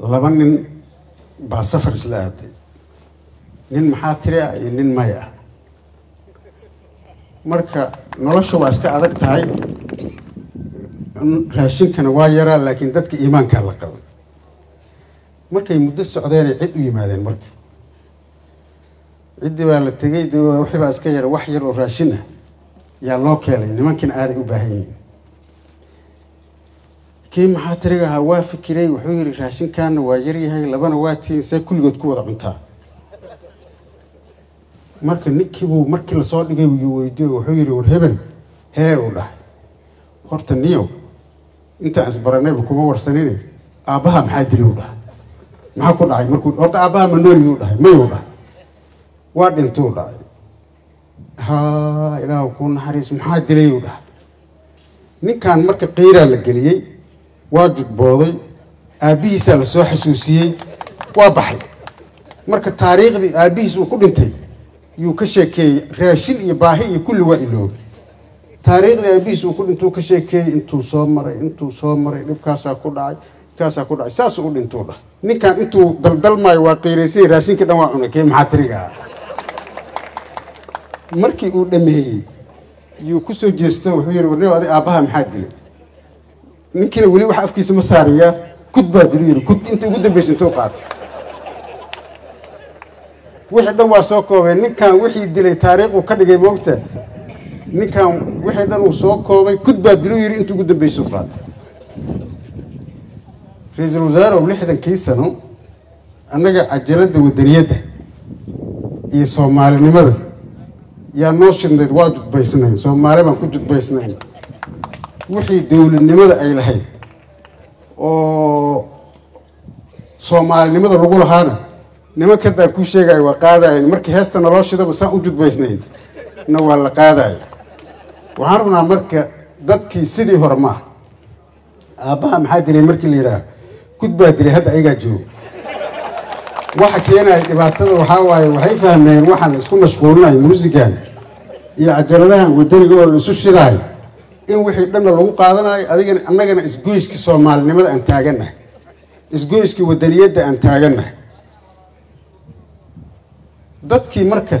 laba nin baa safar isla aaday nin maxaa tiri ah iyo nin may ah. Marka nolosha waa iska adag tahay raashinkana waa yaraa laakiin dadka iimaankaa la qabay markay muddo socdeenay cid u yimaadeen marka. Ciddii baa la tegey de wixii baa iska yara wax yar oo raashin ah yaa loo keenay nimankiina aaday u baahan yihiin kii maxaa tiriga ahaa waa fikiray wuxuu yihi raashinkaana waa yaryahay labana waa tihiin see kulligood ku wada cuntaa. Marka ninkiibuu markii la soo dhigay yuu weydiiyo wuxuu yihi war hebel hee uu dhahay. Horta niyow intaan isbaranayba kuma warsanine aabbaha maxaa dili u dhahay? Maxaa ku dhacay markuu horta aabbaha manooli u dhahay mayuu dhahay. Waa dhintuu dhahay. Ha ilaah kuu naxariis maxaa dilay u dhahay? Ninkan marka qiiraa la geliyey waa judbooday aabbihiisaa la soo xasuusiyey waa baxay. Marka taariikhdii aabbihiis uu ku dhintay yuu ka sheekeeyey raashin iyo baahi iyo kulli waa iloobay taariikhdii aabihiis uu ku dhintuu ka sheekeeyey intuu soo maray intuu soo maray dhibkaasaa ku dhacay dhibkaasaa ku dhacay saasuu u dhintuu dhah ninkan intuu daldalmaayo waa qiiraysay raashinkii dhan waa cunay kee maxaa tiriga ah markii uu dhameeyey yuu ku soo jeesto wuxuu yihi warnew adig aabbaha maxaa dilay ninkiina weli wax afkiisa ma saariyaa kud baa dilu yidhi kud inta ugu dambaysa intuu qaatay. Wixii dhan waa soo koobay ninkan wixii dilay taariikhuu ka dhigay moogta ninkan wixii dhan uu soo koobay kud baa dilu yidhi inta ugu dambaysuu qaatay. Ra'iisul wasaarew lixdankii sano annaga cajaladda wadaniyadda iyo soomaalinimada yaa noo shidnayd waa judbaysnayn soomaali baan ku judbaysnayn wixii dowladnimada ay lahayd oo soomaalinimada lagu lahaana nimankadaa kuu sheegaayo waa qaadayan markii heesta naloo shidaba saan u judbaysnayn. Na waa la qaadayo waxaan rabnaa marka dadkii sidii hore ma ah aabbaha maxaa dilay markii la yidhaah kud baa dilay hadda ayagaa jooga waxa keenaya dhibaatada waxaa waaye waxay fahmeen waxaan isku mashquulinayo muusigan iyo cajaladahan wadaniga oo la isu shidaayo in wixii dhanna lagu qaadanayo adigana annagana isgoyskii soomaalinimada aan taagannahay isgoyskii wadaniyadda aan taagannahay dadkii marka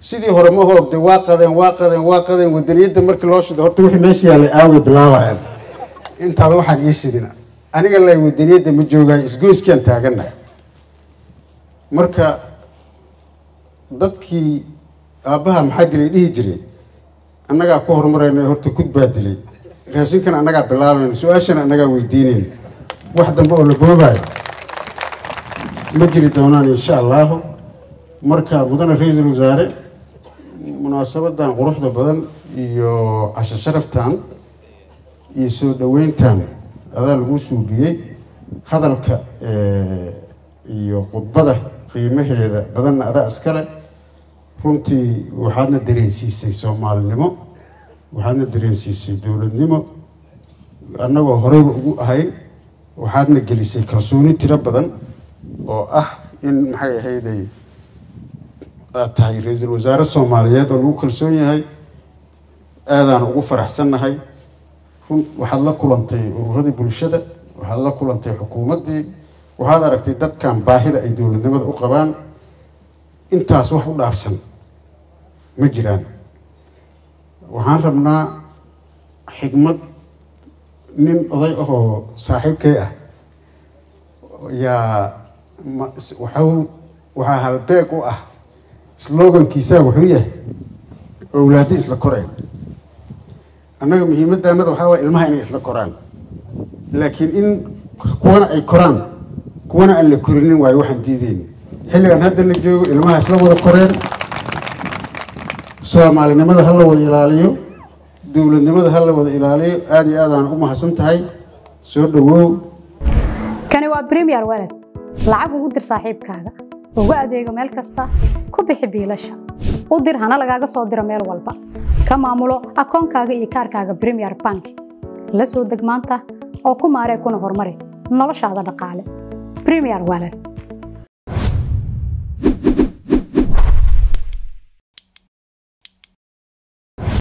sidii hore ma hoogde waa qadeen waa qadeen waa qadeen wadaniyadda markii loo shido horta wixii meesha yaallay aaway bilaabayaan intaada waxaan ii shidina aniga lay wadaniyadda ma joogaayo isgoyskiaan taagannahay marka dadkii aabbaha maxaa dilay dhihi jiray annagaa ku horumarayna horta kud baa dilay. Raashinkan annagaa bilaabayna su'aashana annagaa weydiinayna wax dambe oo la boobaayo. Ma jiri doonaan insha allahu marka mudane ra'iisul wasaare munaasabadan quruxda badan iyo casho sharaftan iyo soo dhoweyntan adaa lagu suubiyey. Hadalka iyo khudbada qiimaheeda badanna adaa iskale runtii waxaadna dareensiisay soomaalinimo waxaadna dareensiisay dowladnimo. Annagoo horeyba ugu ahayn waxaadna gelisay kalsooni tiro badan oo ah in maxay ahayday aad tahay ra'iisul wasaare soomaaliyeed oo lagu kalsoon yahay aadaan ugu faraxsannahay. Run waxaad la kulantay ururadii bulshada waxaad la kulantay xukuumaddii waxaad aragtay dadkan baahida ay dowladnimada u qabaan intaas wax u dhaafsan ma jiraan. Waxaan rabnaa xigmad nin oday ahoo saaxiibkay ah. Yaa waxaa halbeeg u ah slogankiisaa wuxuu yahay owlaado isla koreen. Annaga muhiimaddaanada waxaa waaya ilmaha inay isla koraan. Laakiin in kuwana ay koraan kuwana aan la korinin waayo waxaan diideyna xilligan hadda la joogo ilmaha isla wada koreen soomaalinimada ha la wada ilaaliyo dowladnimada ha la wada ilaaliyo aada iyo aadaan u mahadsan tahay. Soo dhawow. Kani waa bremiyer walad lacag ugu dir saaxiibkaaga. Ugu adeego meel kasta. Ku bixi biilasha. U dir hana lagaaga soo diro meel walba. Ka maamulo akoonkaaga iyo kaarkaaga bremiyer bank. La soo deg maanta oo ku maaree kuna horumari noloshaada dhaqaale. Bremiyer walad